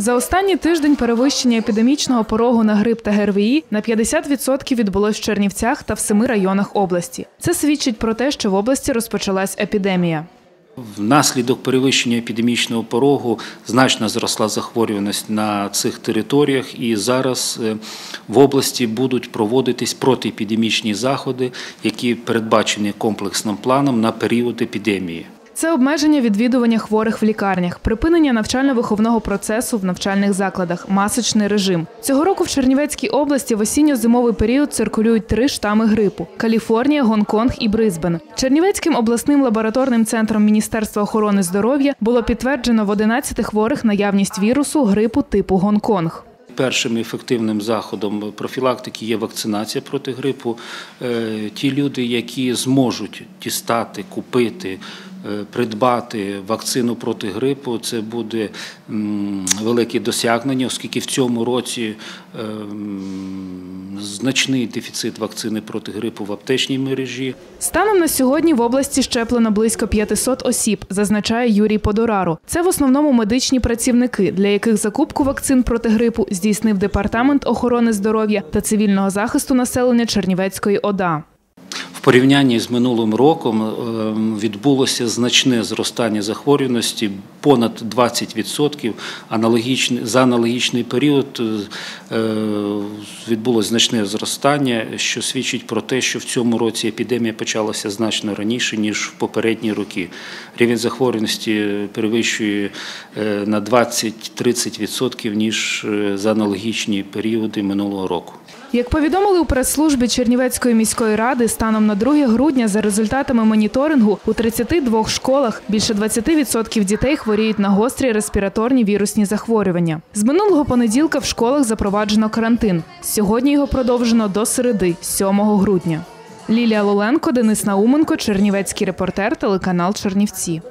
За останній тиждень перевищення епідемічного порогу на грип та ГРВІ на 50% відбулось в Чернівцях та в семи районах області. Це свідчить про те, що в області розпочалась епідемія. Внаслідок перевищення епідемічного порогу значно зросла захворюваність на цих територіях, і зараз е, в області будуть проводитись протиепідемічні заходи, які передбачені комплексним планом на період епідемії. Це обмеження відвідування хворих в лікарнях, припинення навчально-виховного процесу в навчальних закладах, масочний режим. Цього року в Чернівецькій області в осінньо-зимовий період циркулюють три штами грипу: Каліфорнія, Гонконг і Брисбен. Чернівецьким обласним лабораторним центром Міністерства охорони здоров'я було підтверджено в 11 хворих наявність вірусу грипу типу Гонконг. Першим ефективним заходом профілактики є вакцинація проти грипу. Е, Ті люди, які зможуть дістати, купити, придбати вакцину проти грипу, це буде велике досягнення, оскільки в цьому році е, значний дефіцит вакцини проти грипу в аптечній мережі. Станом на сьогодні в області щеплено близько 500 осіб, зазначає Юрій Подорару. Це в основному медичні працівники, для яких закупку вакцин проти грипу здійснив департамент охорони здоров'я та цивільного захисту населення Чернівецької ОДА. В порівнянні з минулим роком е, відбулося значне зростання захворюваності понад 20%. Аналогічний, за аналогічний період е, відбулося значне зростання, що свідчить про те, що в цьому році епідемія почалася значно раніше, ніж в попередні роки. Рівень захворюваності перевищує е, на 20-30%, ніж е, за аналогічні періоди минулого року. Як повідомили у прес-службі Чернівецької міської ради, станом на 2 грудня за результатами моніторингу у 32 школах більше 20% дітей хворіють на гострі респіраторні вірусні захворювання. З минулого понеділка в школах запроваджено карантин. Сьогодні його продовжено до середи, 7 грудня. Лілія Лоленко, Денис Науменко, Чернівецький репортер, телеканал Чернівці.